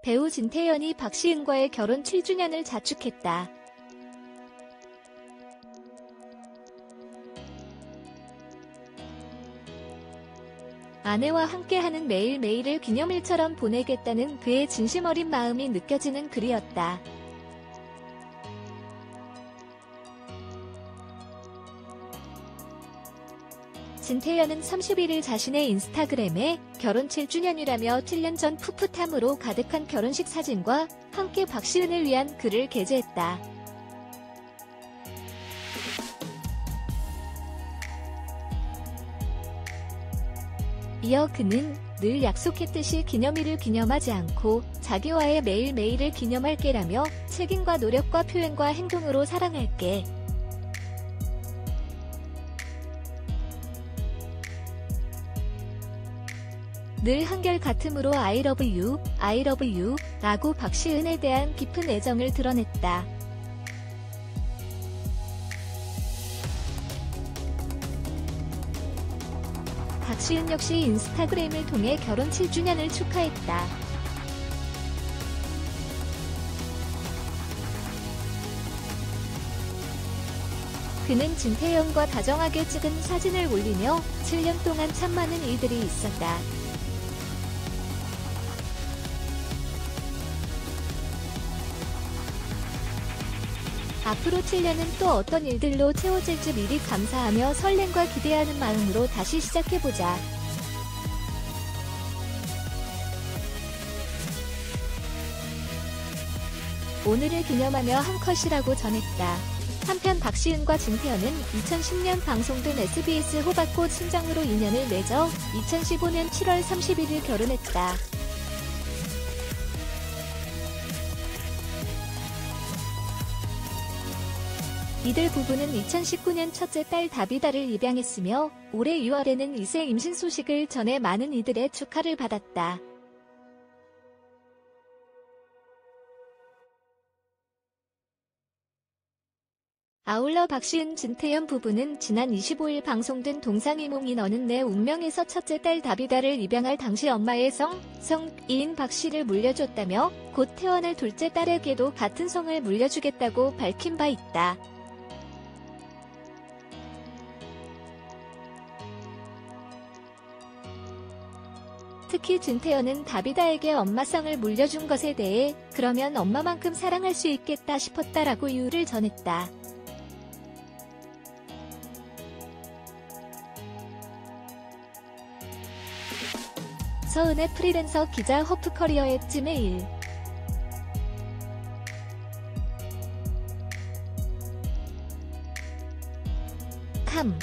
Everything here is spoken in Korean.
배우 진태현이 박시은과의 결혼 7주년을 자축했다. 아내와 함께하는 매일매일을 기념일처럼 보내겠다는 그의 진심 어린 마음이 느껴지는 글이었다. 진태현은 31일 자신의 인스타그램에 결혼 7주년이라며 7년 전 풋풋함으로 가득한 결혼식 사진과 함께 박시은을 위한 글을 게재했다. 이어 그는 늘 약속했듯이 기념일을 기념하지 않고 자기와의 매일매일을 기념할게라며 책임과 노력과 표현과 행동으로 사랑할게. 늘 한결같음으로 I love you, I love you 라고 박시은에 대한 깊은 애정을 드러냈다. 박시은 역시 인스타그램을 통해 결혼 7주년을 축하했다. 그는 진태현과 다정하게 찍은 사진을 올리며 7년 동안 참 많은 일들이 있었다. 앞으로 7년은 또 어떤 일들로 채워질지 미리 감사하며 설렘과 기대하는 마음으로 다시 시작해보자. 오늘을 기념하며 한 컷이라고 전했다. 한편 박시은과 진태현은 2010년 방송된 SBS 호박꽃 신장으로 인연을 맺어 2015년 7월 31일 결혼했다. 이들 부부는 2019년 첫째 딸 다비다를 입양했으며 올해 6월에는 이세 임신 소식을 전해 많은 이들의 축하를 받았다. 아울러 박시은 진태현 부부는 지난 25일 방송된 동상이몽이 너는 내 운명에서 첫째 딸 다비다를 입양할 당시 엄마의 성, 성인 박씨를 물려줬다며 곧 태어날 둘째 딸에게도 같은 성을 물려주겠다고 밝힌 바 있다. 특히 진태현은 다비다에게 엄마성을 물려준 것에 대해 그러면 엄마만큼 사랑할 수 있겠다 싶었다라고 이유를 전했다. 서은의 프리랜서 기자 허프 커리어의 찜메일 캄